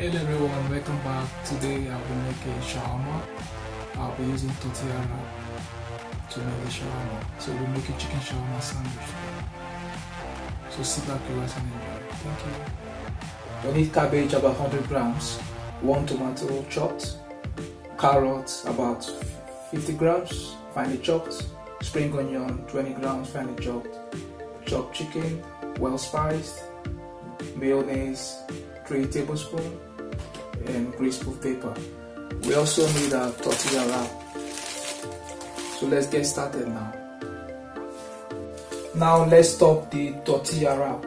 Hello everyone, welcome back. Today I will make a shawarma. I'll be using tortilla to make the shawarma. So we'll make a chicken shawarma sandwich. So sit back, relax and enjoy. Thank you. We need cabbage about 100 grams, one tomato chopped, carrots about 50 grams, finely chopped, spring onion 20 grams, finely chopped, chopped chicken, well spiced, mayonnaise 3 tablespoons, and greaseproof paper. We also need a tortilla wrap. So let's get started now. Now let's top the tortilla wrap.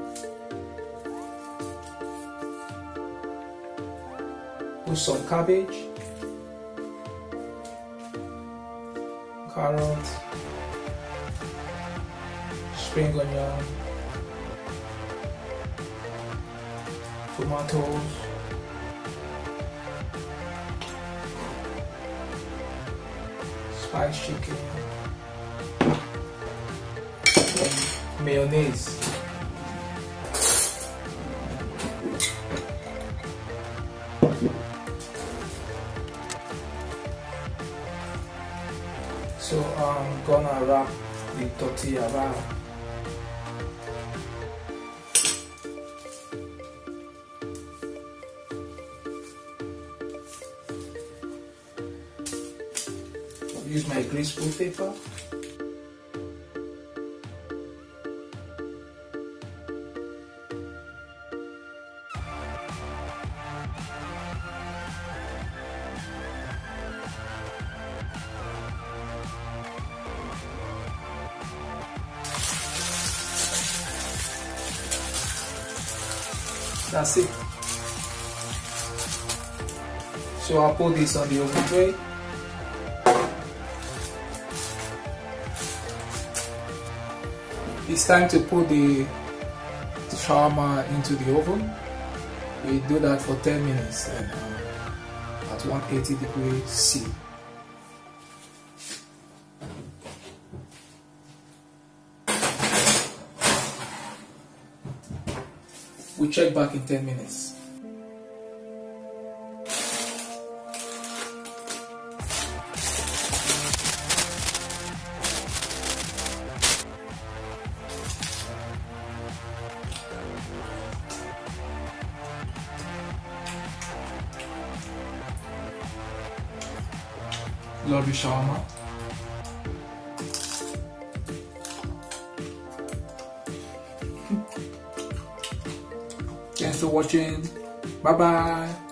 Put some cabbage, carrot, spring onion, tomatoes, spiced chicken, mayonnaise. So I'm gonna wrap the tortilla wrap. Use my grease proof paper. That's it. So I'll put this on the oven tray. It's time to put the, shawarma into the oven. We do that for 10 minutes and, uh, at 180 degrees C. We check back in 10 minutes. You, shawarma. Thanks for watching. Bye bye.